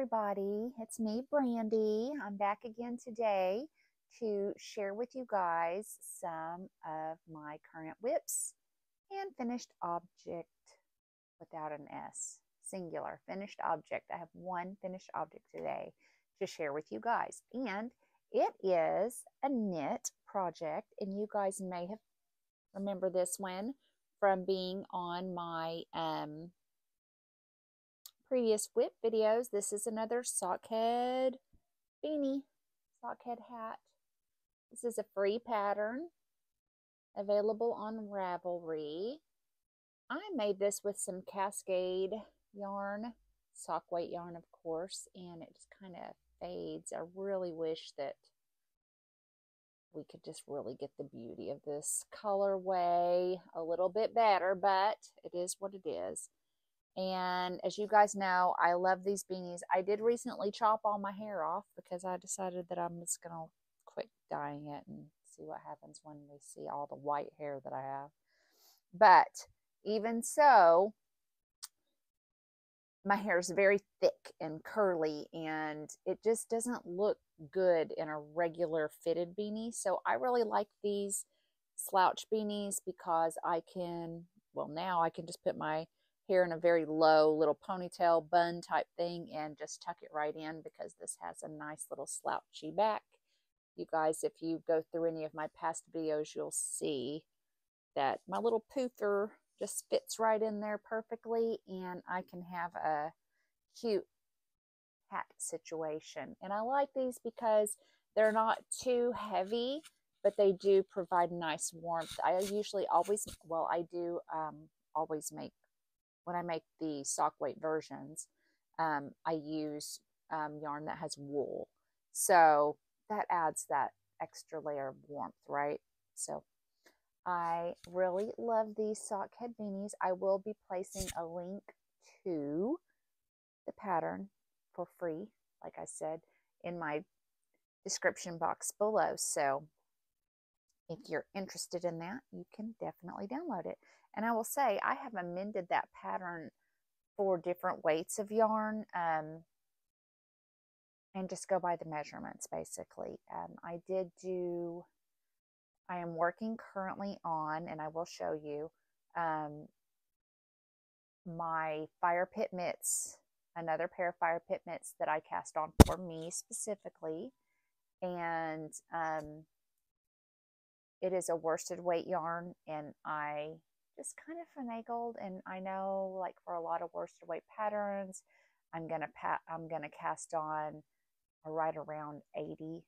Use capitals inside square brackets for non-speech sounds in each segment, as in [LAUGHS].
Everybody. It's me, Brandy. I'm back again today to share with you guys some of my current WIPs and finished object without an S, singular, finished object. I have one finished object today to share with you guys. And it is a knit project, and you guys may have remember this one from being on my um, previous WIP videos. This is another sock sockhead beanie, sockhead hat. This is a free pattern available on Ravelry. I made this with some Cascade yarn, sock weight yarn, of course, and it just kind of fades. I really wish that we could just really get the beauty of this colorway a little bit better, but it is what it is. And as you guys know, I love these beanies. I did recently chop all my hair off because I decided that I'm just going to quit dyeing it and see what happens when we see all the white hair that I have. But even so, my hair is very thick and curly and it just doesn't look good in a regular fitted beanie. So I really like these slouch beanies because I can, well, now I can just put my hair in a very low little ponytail bun type thing and just tuck it right in because this has a nice little slouchy back. You guys, if you go through any of my past videos, you'll see that my little pooffer just fits right in there perfectly and I can have a cute hat situation. And I like these because they're not too heavy, but they do provide nice warmth. I usually always, well, I do um, always make, when I make the sock weight versions, um, I use um, yarn that has wool. So that adds that extra layer of warmth, right? So I really love these sock head beanies. I will be placing a link to the pattern for free, like I said, in my description box below. So if you're interested in that, you can definitely download it. And I will say, I have amended that pattern for different weights of yarn um, and just go by the measurements basically. Um, I did do, I am working currently on, and I will show you, um, my fire pit mitts another pair of fire pit mitts that I cast on for me specifically. And um, it is a worsted weight yarn, and I just kind of finagled. And I know, like for a lot of worsted weight patterns, I'm gonna pat, I'm gonna cast on right around 80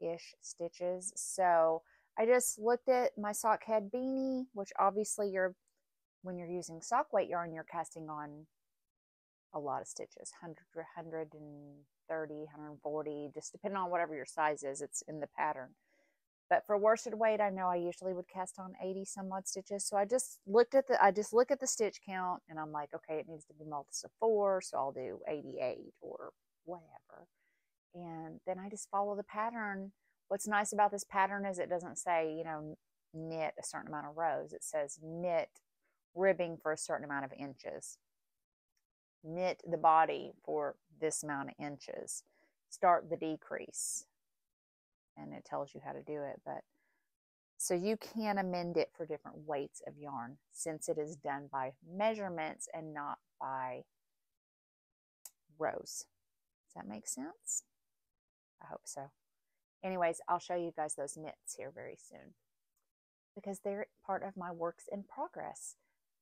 ish stitches. So I just looked at my sock head beanie, which obviously you're when you're using sock weight yarn, you're casting on a lot of stitches 100 130 140 just depending on whatever your size is it's in the pattern but for worsted weight i know i usually would cast on 80 some odd stitches so i just looked at the i just look at the stitch count and i'm like okay it needs to be multiples of four so i'll do 88 or whatever and then i just follow the pattern what's nice about this pattern is it doesn't say you know knit a certain amount of rows it says knit ribbing for a certain amount of inches knit the body for this amount of inches. Start the decrease. And it tells you how to do it. But so you can amend it for different weights of yarn since it is done by measurements and not by rows. Does that make sense? I hope so. Anyways, I'll show you guys those knits here very soon because they're part of my works in progress.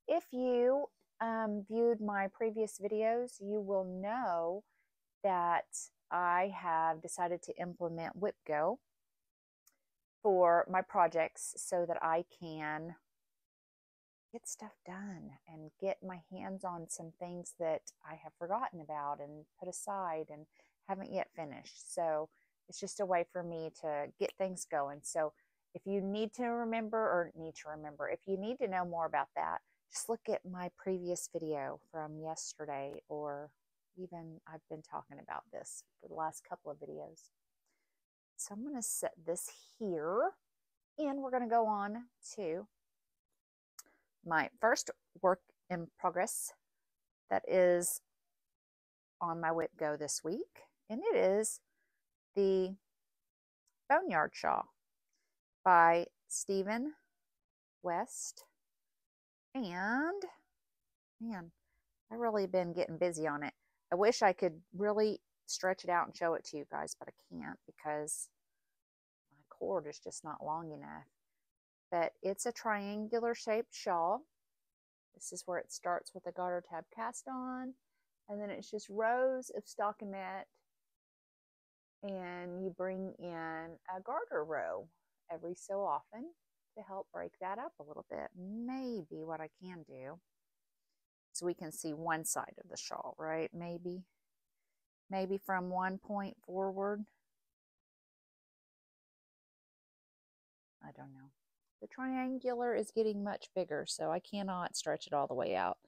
If you um, viewed my previous videos, you will know that I have decided to implement WIPGO for my projects so that I can get stuff done and get my hands on some things that I have forgotten about and put aside and haven't yet finished. So it's just a way for me to get things going. So if you need to remember or need to remember, if you need to know more about that, just look at my previous video from yesterday or even I've been talking about this for the last couple of videos. So I'm going to set this here and we're going to go on to my first work in progress that is on my WIP Go this week, and it is the Boneyard Shawl by Stephen West. And man, I've really been getting busy on it. I wish I could really stretch it out and show it to you guys, but I can't because my cord is just not long enough. But it's a triangular shaped shawl. This is where it starts with a garter tab cast on, and then it's just rows of stockinette, and you bring in a garter row every so often to help break that up a little bit. Maybe what I can do so we can see one side of the shawl, right? Maybe, maybe from one point forward. I don't know. The triangular is getting much bigger, so I cannot stretch it all the way out.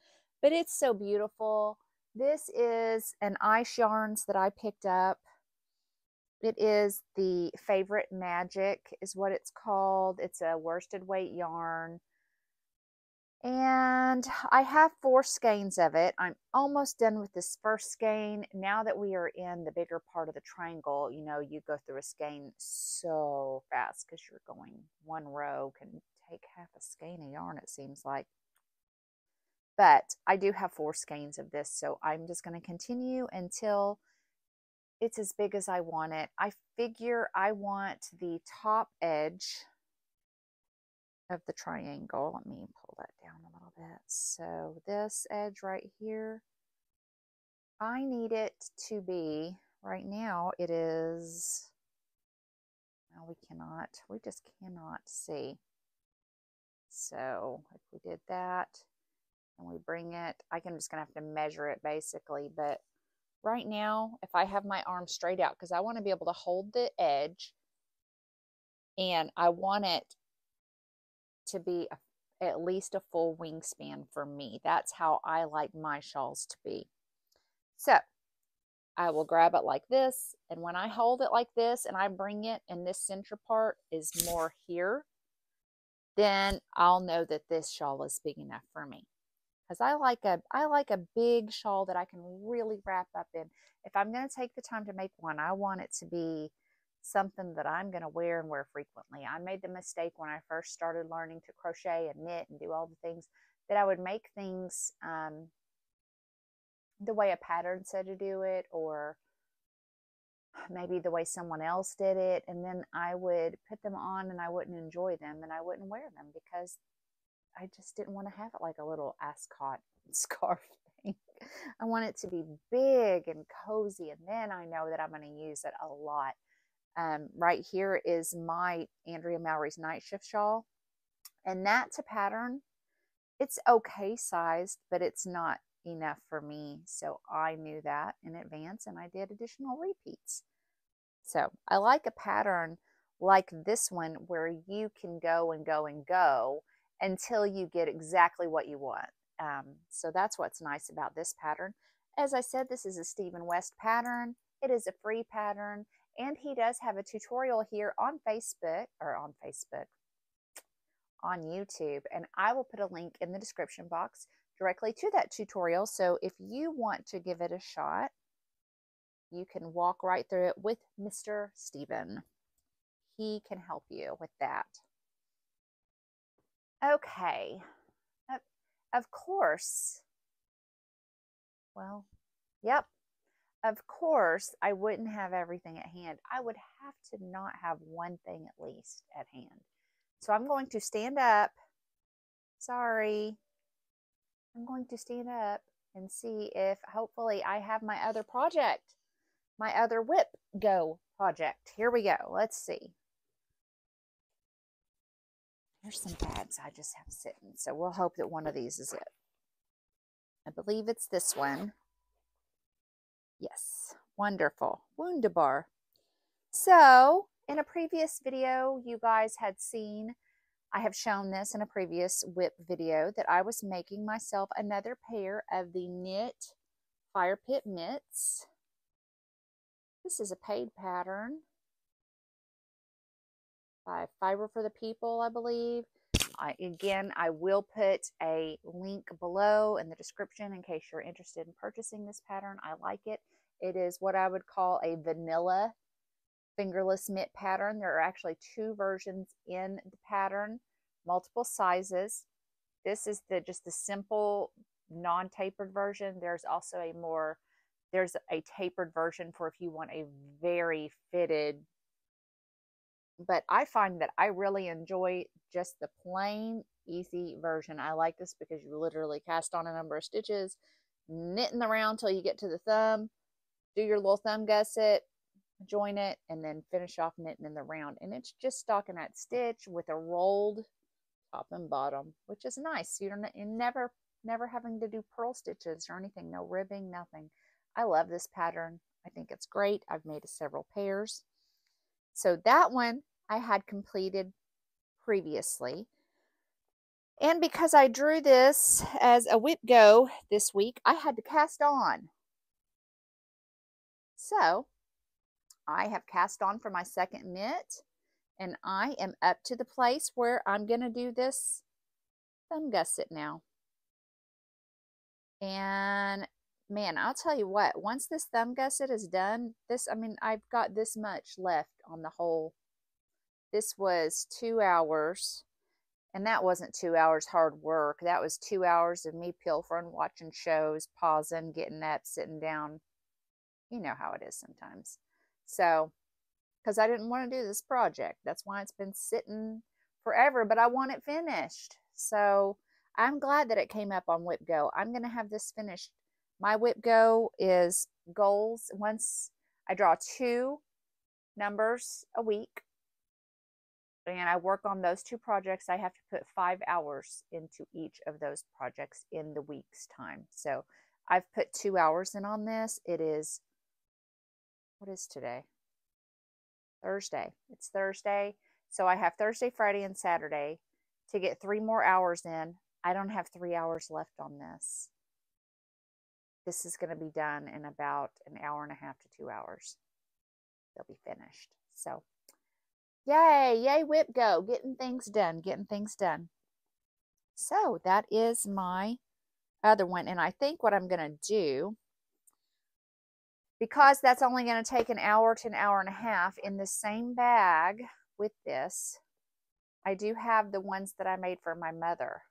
But it's so beautiful. This is an ice yarns that I picked up. It is the Favorite Magic is what it's called. It's a worsted weight yarn. And I have four skeins of it. I'm almost done with this first skein. Now that we are in the bigger part of the triangle, you know, you go through a skein so fast because you're going one row can take half a skein of yarn, it seems like. But I do have four skeins of this, so I'm just going to continue until it's as big as I want it. I figure I want the top edge of the triangle. Let me pull that down a little bit. So this edge right here, I need it to be, right now it is, no, we cannot, we just cannot see. So if we did that and we bring it, I can just gonna have to measure it basically, but right now, if I have my arm straight out, because I want to be able to hold the edge and I want it to be a, at least a full wingspan for me. That's how I like my shawls to be. So I will grab it like this. And when I hold it like this and I bring it and this center part is more here, then I'll know that this shawl is big enough for me. Because I like a I like a big shawl that I can really wrap up in. If I'm going to take the time to make one, I want it to be something that I'm going to wear and wear frequently. I made the mistake when I first started learning to crochet and knit and do all the things that I would make things um, the way a pattern said to do it or [SIGHS] maybe the way someone else did it. And then I would put them on and I wouldn't enjoy them and I wouldn't wear them because I just didn't want to have it like a little ascot [LAUGHS] scarf thing. I want it to be big and cozy, and then I know that I'm going to use it a lot. Um, right here is my Andrea Mowry's night shift shawl. And that's a pattern. It's okay sized, but it's not enough for me. So I knew that in advance and I did additional repeats. So I like a pattern like this one where you can go and go and go until you get exactly what you want. Um, so that's what's nice about this pattern. As I said, this is a Stephen West pattern. It is a free pattern. And he does have a tutorial here on Facebook or on Facebook, on YouTube. And I will put a link in the description box directly to that tutorial. So if you want to give it a shot, you can walk right through it with Mr. Stephen. He can help you with that. Okay. Of course. Well, yep, of course, I wouldn't have everything at hand. I would have to not have one thing at least at hand. So I'm going to stand up. Sorry. I'm going to stand up and see if hopefully I have my other project, my other WIP Go project. Here we go. Let's see. There's some bags I just have sitting. So we'll hope that one of these is it. I believe it's this one. Yes, wonderful. Wunderbar. So, in a previous video, you guys had seen, I have shown this in a previous WIP video, that I was making myself another pair of the Knit Fire Pit Mitts. This is a paid pattern by Fiber for the People, I believe. I, again, I will put a link below in the description in case you're interested in purchasing this pattern. I like it. It is what I would call a vanilla fingerless mitt pattern. There are actually two versions in the pattern, multiple sizes. This is the just the simple non-tapered version. There's also a more there's a tapered version for if you want a very fitted but I find that I really enjoy just the plain easy version. I like this because you literally cast on a number of stitches, knitting around till you get to the thumb, do your little thumb gusset, join it, and then finish off knitting in the round. And it's just stockinette stitch with a rolled top and bottom, which is nice. You're, you're never, never having to do purl stitches or anything, no ribbing, nothing. I love this pattern. I think it's great. I've made several pairs. So that one I had completed previously. And because I drew this as a WIP Go this week, I had to cast on. So I have cast on for my second knit and I am up to the place where I'm going to do this thumb gusset now. And man, I'll tell you what, once this thumb gusset is done, this, I mean, I've got this much left on the whole. This was two hours, and that wasn't two hours hard work. That was two hours of me pilfering, watching shows, pausing, getting up, sitting down. You know how it is sometimes. So, because I didn't want to do this project. That's why it's been sitting forever, but I want it finished. So, I'm glad that it came up on WIP Go. I'm going to have this finished my WIP Go is goals. Once I draw two numbers a week and I work on those two projects, I have to put five hours into each of those projects in the week's time. So I've put two hours in on this. It is, what is today? Thursday. It's Thursday. So I have Thursday, Friday, and Saturday to get three more hours in. I don't have three hours left on this this is going to be done in about an hour and a half to two hours. They'll be finished. So, yay, yay, WIP Go, getting things done, getting things done. So, that is my other one. And I think what I'm going to do, because that's only going to take an hour to an hour and a half in the same bag with this, I do have the ones that I made for my mother.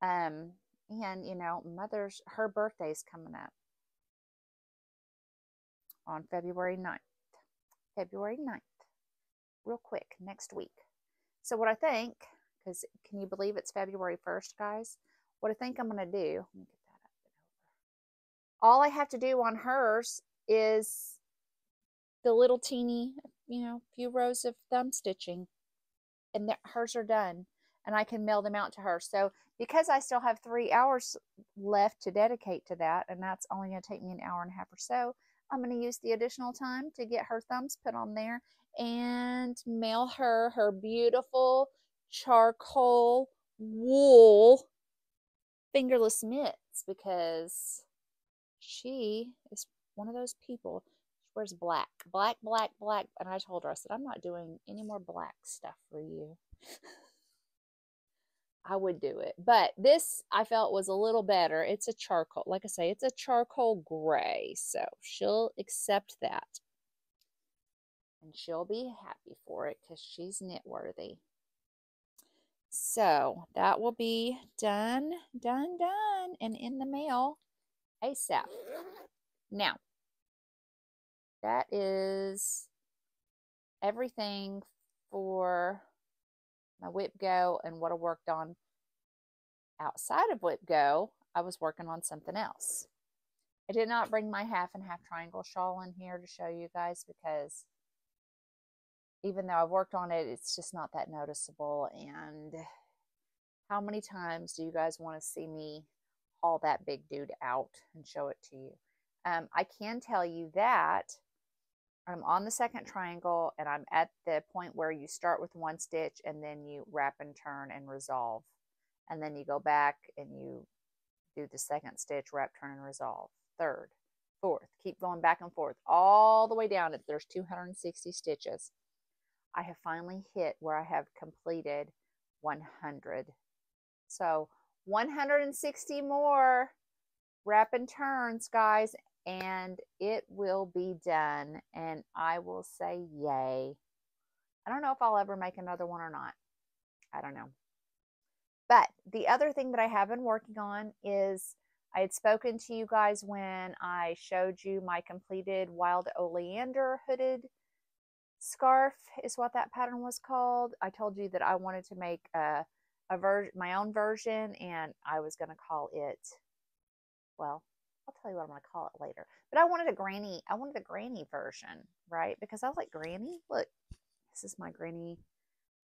Um, and, you know, mother's, her birthday's coming up on February 9th. February 9th. Real quick, next week. So, what I think, because can you believe it's February 1st, guys? What I think I'm going to do, let me get that up. All I have to do on hers is the little teeny, you know, few rows of thumb stitching, and hers are done, and I can mail them out to her. So, because I still have three hours left to dedicate to that, and that's only going to take me an hour and a half or so, I'm going to use the additional time to get her thumbs put on there and mail her her beautiful charcoal wool fingerless mitts because she is one of those people. She wears black, black, black, black. And I told her, I said, I'm not doing any more black stuff for you. [LAUGHS] I would do it. But this I felt was a little better. It's a charcoal. Like I say, it's a charcoal gray. So she'll accept that. And she'll be happy for it because she's knit worthy. So that will be done, done, done, and in the mail ASAP. Now, that is everything for my WIP Go and what I worked on outside of WIP Go, I was working on something else. I did not bring my half and half triangle shawl in here to show you guys because even though I've worked on it, it's just not that noticeable. And how many times do you guys want to see me haul that big dude out and show it to you? Um, I can tell you that I'm on the second triangle and I'm at the point where you start with one stitch and then you wrap and turn and resolve. And then you go back and you do the second stitch, wrap, turn, and resolve. Third, fourth, keep going back and forth all the way down. There's 260 stitches. I have finally hit where I have completed 100. So 160 more wrap and turns, guys, and it will be done. And I will say yay. I don't know if I'll ever make another one or not. I don't know. But the other thing that I have been working on is I had spoken to you guys when I showed you my completed wild oleander hooded scarf is what that pattern was called. I told you that I wanted to make a, a ver- my own version and I was going to call it, well, I'll tell you what I'm to call it later. But I wanted a granny, I wanted a granny version, right? Because I was like, granny, look, this is my granny,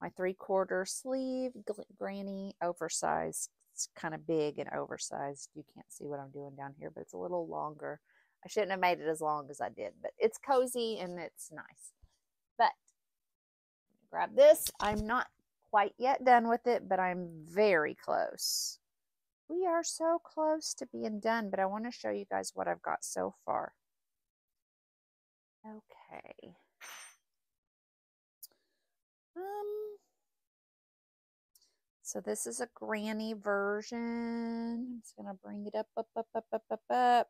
my three quarter sleeve granny oversized. It's kind of big and oversized. You can't see what I'm doing down here, but it's a little longer. I shouldn't have made it as long as I did, but it's cozy and it's nice. But grab this. I'm not quite yet done with it, but I'm very close. We are so close to being done, but I want to show you guys what I've got so far. Okay. Um, so this is a granny version. I'm just going to bring it up, up, up, up, up, up, up.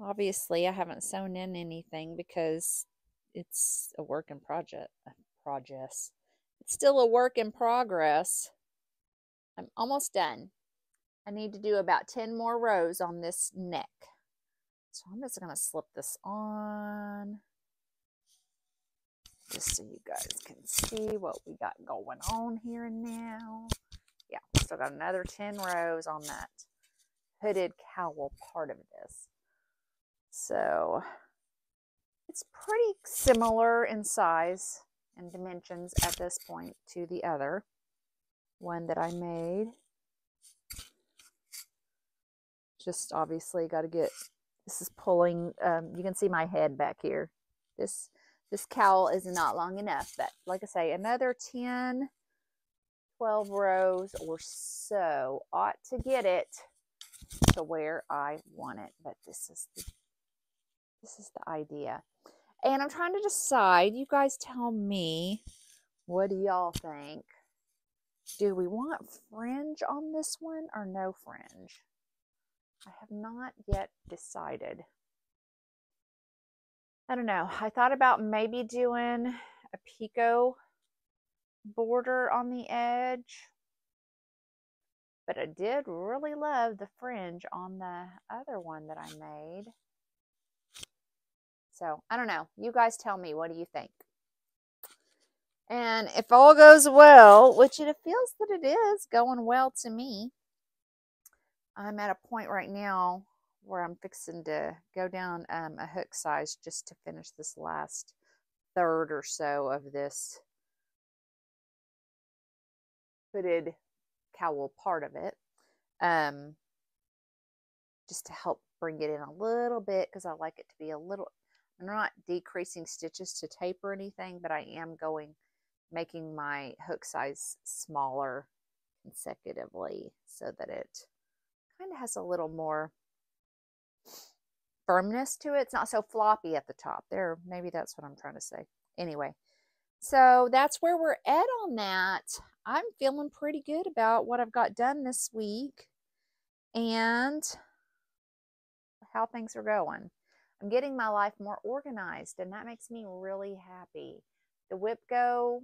Obviously, I haven't sewn in anything because it's a work in project. Progress. It's still a work in progress. I'm almost done. I need to do about 10 more rows on this neck. So I'm just going to slip this on just so you guys can see what we got going on here and now. Yeah, still got another 10 rows on that hooded cowl part of this. So it's pretty similar in size and dimensions at this point to the other one that I made. Just obviously got to get, this is pulling, um, you can see my head back here. This this cowl is not long enough, but like I say, another 10, 12 rows or so ought to get it to where I want it. But this is the, this is the idea. And I'm trying to decide. You guys tell me, what do y'all think? Do we want fringe on this one or no fringe? I have not yet decided. I don't know. I thought about maybe doing a picot border on the edge. But I did really love the fringe on the other one that I made. So, I don't know. You guys tell me. What do you think? And if all goes well, which it feels that it is going well to me, I'm at a point right now where I'm fixing to go down um, a hook size just to finish this last third or so of this hooded cowl part of it. Um, just to help bring it in a little bit because I like it to be a little, I'm not decreasing stitches to tape or anything, but I am going, making my hook size smaller consecutively so that it kind of has a little more firmness to it. It's not so floppy at the top. There, maybe that's what I'm trying to say. Anyway, so that's where we're at on that. I'm feeling pretty good about what I've got done this week and how things are going. I'm getting my life more organized, and that makes me really happy. The WIP Go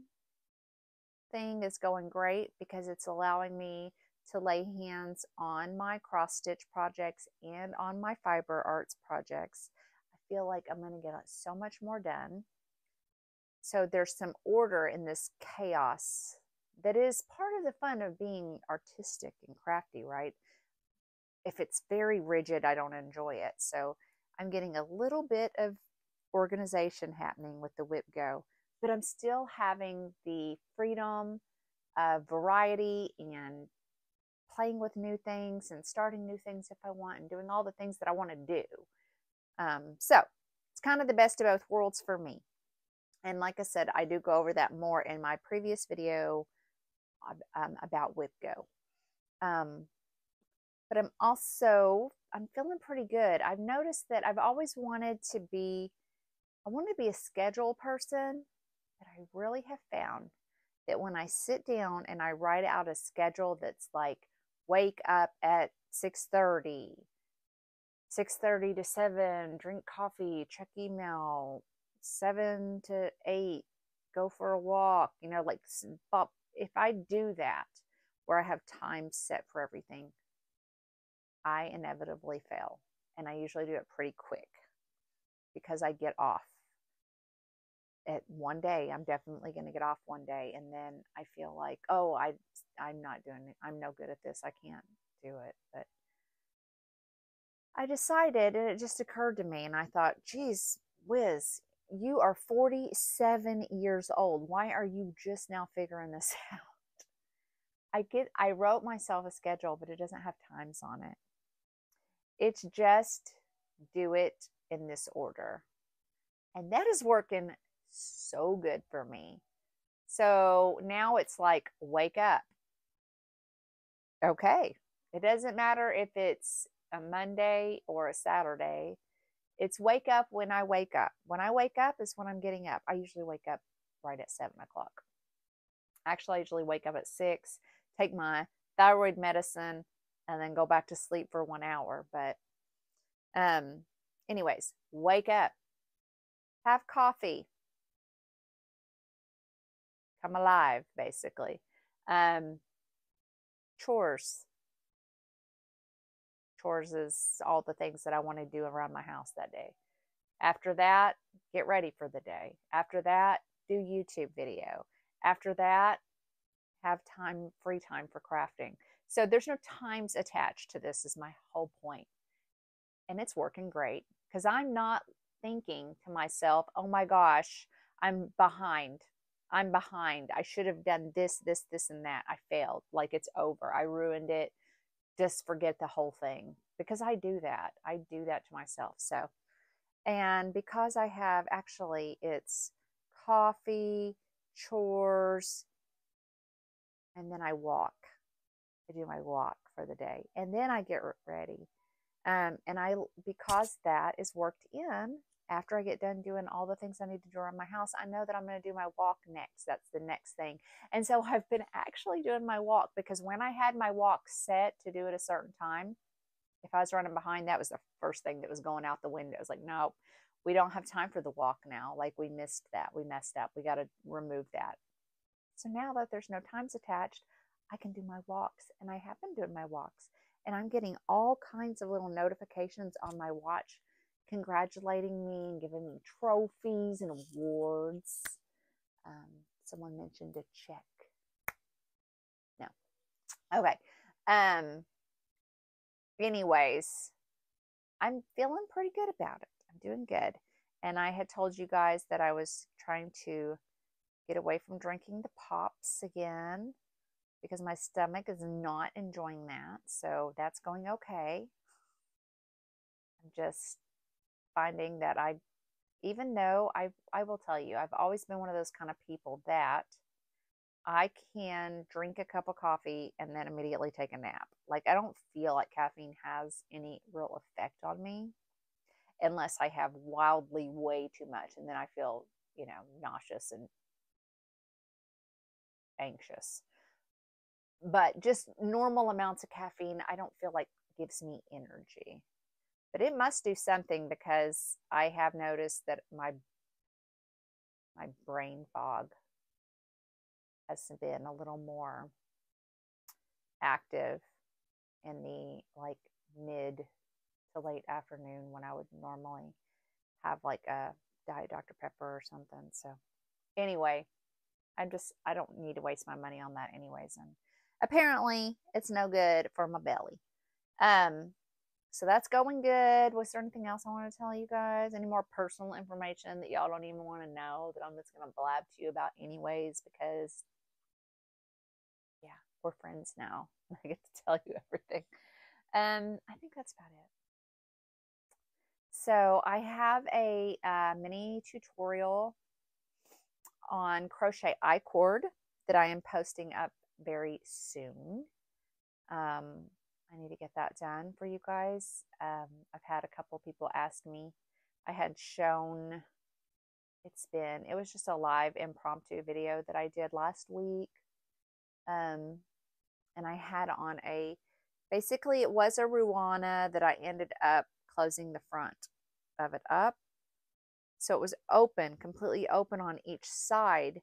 thing is going great because it's allowing me to lay hands on my cross stitch projects and on my fiber arts projects. I feel like I'm going to get so much more done. So there's some order in this chaos that is part of the fun of being artistic and crafty, right? If it's very rigid, I don't enjoy it. So I'm getting a little bit of organization happening with the WIP Go, but I'm still having the freedom, uh, variety, and playing with new things and starting new things if I want and doing all the things that I want to do. Um, so it's kind of the best of both worlds for me. And like I said, I do go over that more in my previous video um, about WIPGO. Um, but I'm also, I'm feeling pretty good. I've noticed that I've always wanted to be, I want to be a schedule person, but I really have found that when I sit down and I write out a schedule that's like wake up at 6:30, 6:30 to 7, drink coffee, check email, 7 to 8, go for a walk, you know, like if I do that where I have time set for everything, I inevitably fail. And I usually do it pretty quick because I get off at one day i'm definitely going to get off one day and then i feel like oh i i'm not doing it i'm no good at this i can't do it but i decided and it just occurred to me and i thought geez whiz you are 47 years old why are you just now figuring this [LAUGHS] out? I get i wrote myself a schedule but it doesn't have times on it. It's just do it in this order and that is working so good for me. So now it's like, wake up. Okay. It doesn't matter if it's a Monday or a Saturday. It's wake up when I wake up. When I wake up is when I'm getting up. I usually wake up right at seven o'clock. Actually, I usually wake up at six, take my thyroid medicine, and then go back to sleep for one hour. But, um, anyways, wake up, have coffee, come alive, basically. Um, chores. Chores is all the things that I want to do around my house that day. After that, get ready for the day. After that, do YouTube video. After that, have time, free time for crafting. So there's no times attached to this, is my whole point. And it's working great because I'm not thinking to myself, oh my gosh, I'm behind. I'm behind. I should have done this, this, this, and that. I failed. Like it's over. I ruined it. Just forget the whole thing because I do that. I do that to myself. So, and because I have actually, it's coffee, chores, and then I walk. I do my walk for the day, and then I get ready. Um, and I, because that is worked in, after I get done doing all the things I need to do around my house, I know that I'm going to do my walk next. That's the next thing. And so [LAUGHS] I've been actually doing my walk because when I had my walk set to do at a certain time, if I was running behind, that was the first thing that was going out the window. It's like, no, we don't have time for the walk now. Like we missed that. We messed up. We got to remove that. So now that there's no times attached, I can do my walks. And I have been doing my walks. And I'm getting all kinds of little notifications on my watch congratulating me and giving me trophies and awards. Um, someone mentioned a check. No. Okay. Um, anyways, I'm feeling pretty good about it. I'm doing good. And I had told you guys that I was trying to get away from drinking the pops again because my stomach is not enjoying that. So that's going okay. I'm just finding that I, even though I, I will tell you, I've always been one of those kind of people that I can drink a cup of coffee and then immediately take a nap. Like I don't feel like caffeine has any real effect on me unless I have wildly way too much and then I feel, you know, nauseous and anxious. But just normal amounts of caffeine, I don't feel like gives me energy but it must do something because I have noticed that my my brain fog has been a little more active in the like mid to late afternoon when I would normally have like a diet Dr. Pepper or something. So anyway, I'm just I don't need to waste my money on that anyways. And apparently it's no good for my belly. Um so that's going good. Was there anything else I want to tell you guys? Any more personal information that y'all don't even want to know that I'm just going to blab to you about, anyways? Because, yeah, we're friends now. [LAUGHS] I get to tell you everything. Um, I think that's about it. So I have a uh, mini tutorial on crochet I-cord that I am posting up very soon. Um, I need to get that done for you guys. Um, I've had a couple people ask me. I had shown it's been, it was just a live impromptu video that I did last week. Um, and I had on a, basically it was a Ruana that I ended up closing the front of it up. So it was open, completely open on each side.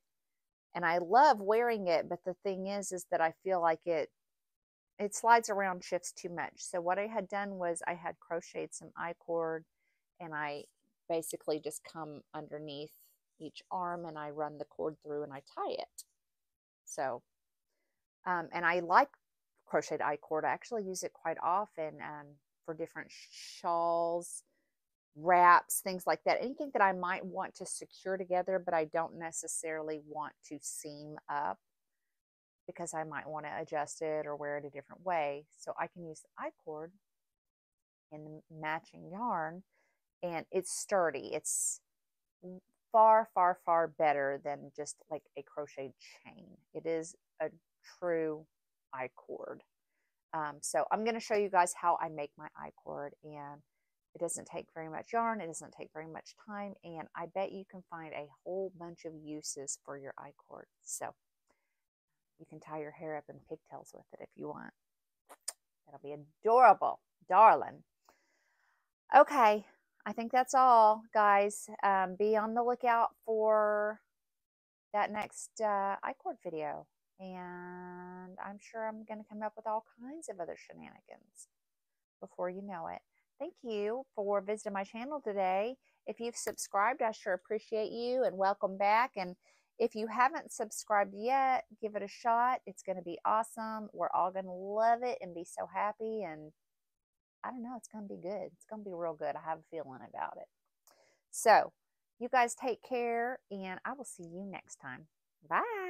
And I love wearing it, but the thing is, is that I feel like it, it slides around shifts too much. So what I had done was I had crocheted some I-cord and I basically just come underneath each arm and I run the cord through and I tie it. So, um, and I like crocheted I-cord. I actually use it quite often um, for different shawls, wraps, things like that. Anything that I might want to secure together, but I don't necessarily want to seam up because I might want to adjust it or wear it a different way. So I can use the I-cord in the matching yarn and it's sturdy. It's far, far, far better than just like a crocheted chain. It is a true I-cord. Um, so I'm going to show you guys how I make my I-cord and it doesn't take very much yarn. It doesn't take very much time. And I bet you can find a whole bunch of uses for your I-cord. So you can tie your hair up in pigtails with it if you want. That'll be adorable. Darling. Okay, I think that's all, guys. Um, be on the lookout for that next uh, I-cord video. And I'm sure I'm going to come up with all kinds of other shenanigans before you know it. Thank you for visiting my channel today. If you've subscribed, I sure appreciate you and welcome back. And if you haven't subscribed yet, give it a shot. It's going to be awesome. We're all going to love it and be so happy and I don't know, it's going to be good. It's going to be real good. I have a feeling about it. So, you guys take care, and I will see you next time. Bye.